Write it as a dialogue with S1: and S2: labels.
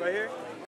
S1: Right here?